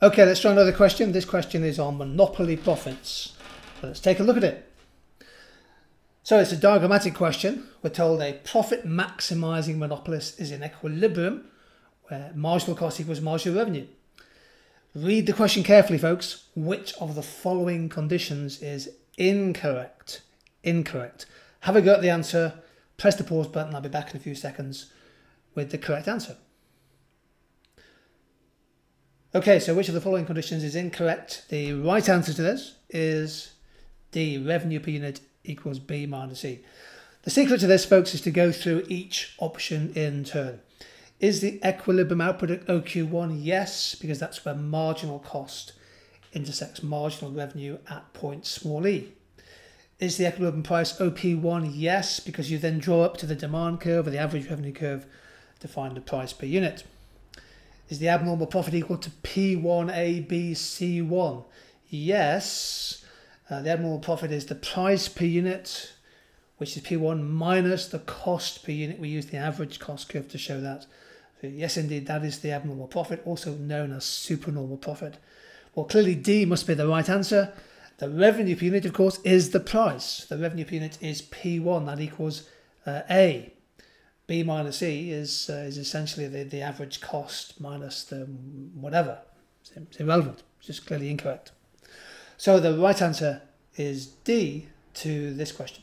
Okay, let's try another question. This question is on monopoly profits. Let's take a look at it. So it's a diagrammatic question. We're told a profit maximizing monopolist is in equilibrium where marginal cost equals marginal revenue. Read the question carefully, folks. Which of the following conditions is incorrect? Incorrect. Have a go at the answer. Press the pause button. I'll be back in a few seconds with the correct answer. Okay, so which of the following conditions is incorrect? The right answer to this is D, revenue per unit equals B minus C. The secret to this, folks, is to go through each option in turn. Is the equilibrium output at OQ1? Yes, because that's where marginal cost intersects marginal revenue at point small e. Is the equilibrium price OP1? Yes, because you then draw up to the demand curve or the average revenue curve to find the price per unit. Is the abnormal profit equal to P1ABC1? Yes. Uh, the abnormal profit is the price per unit, which is P1 minus the cost per unit. We use the average cost curve to show that. So yes, indeed, that is the abnormal profit, also known as supernormal profit. Well, clearly D must be the right answer. The revenue per unit, of course, is the price. The revenue per unit is P1. That equals uh, A. B minus E is uh, is essentially the, the average cost minus the whatever. It's irrelevant. It's just clearly incorrect. So the right answer is D to this question.